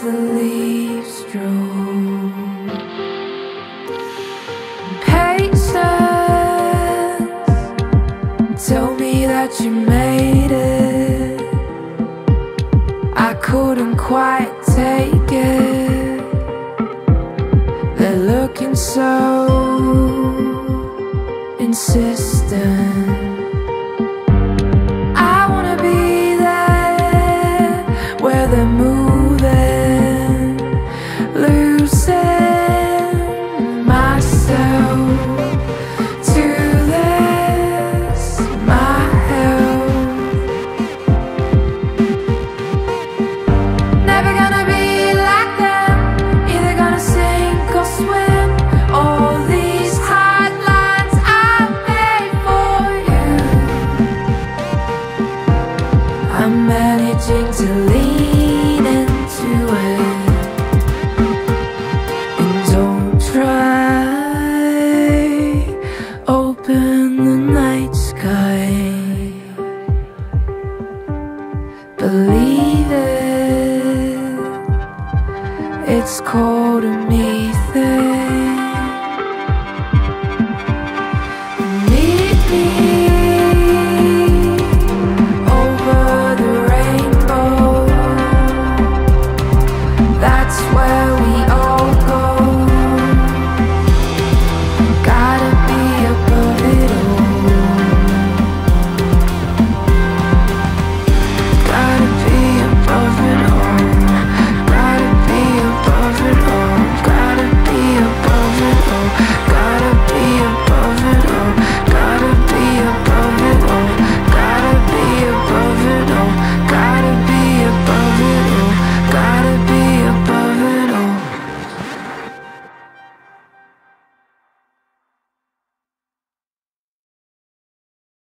the leaves drop. Patience, tell me that you made it. I couldn't quite take it. They're looking so insistent. I wanna be there where they're moving, I'm managing to lean into it. And don't try, open the night sky. Believe it, it's cold to me.